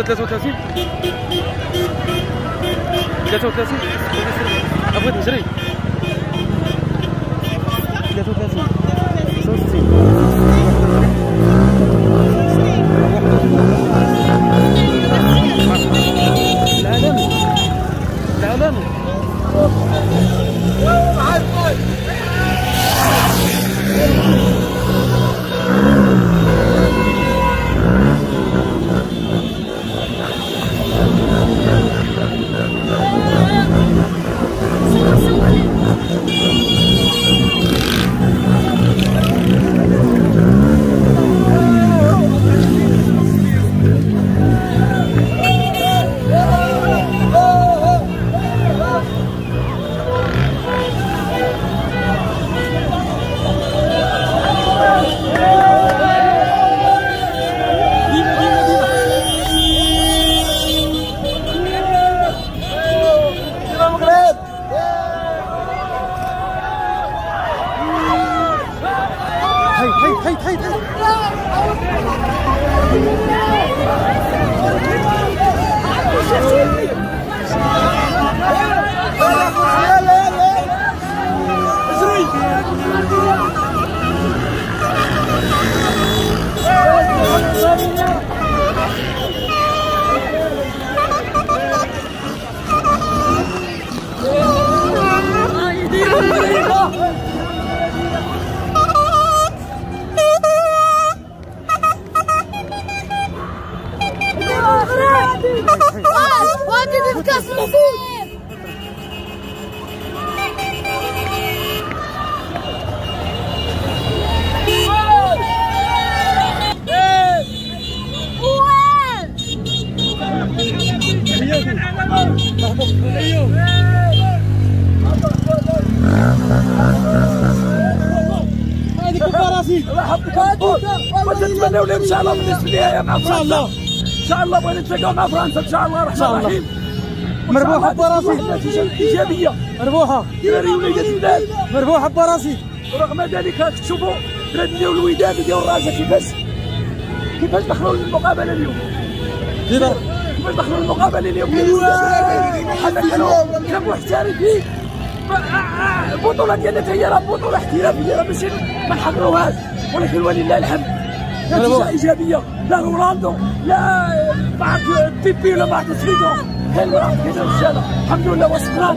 Toi, t'as ton classique Il a ton classique Après, désolé. Il a classique 太太太 لهم إن شاء الله مع فرنسا الله. ان شاء الله نتلاقاو مع فرنسا ان شاء الله الرحمن شاء الله. الرحيم مربوحة براسي ايجابيه مربوحة دراري وليدات البلاد مربوحة براسي ورغم ذلك تشوفوا دراري ديال الوداد وديال الرجاء كيفاش كيفاش دخلوا للمقابله اليوم دخلوا للمقابله اليوم. حتى كانوا كانوا محترفين آه، آه، البطوله ديالنا هي راه بطولة احترافية. راه ماشي ما نحقروهاش ولكن ولله الحمد. نتيجة إيجابية. لا رونالدو لا معك بيبي ولا سفيدو كاين مرات كاين رجاله الحمد لله وصلنا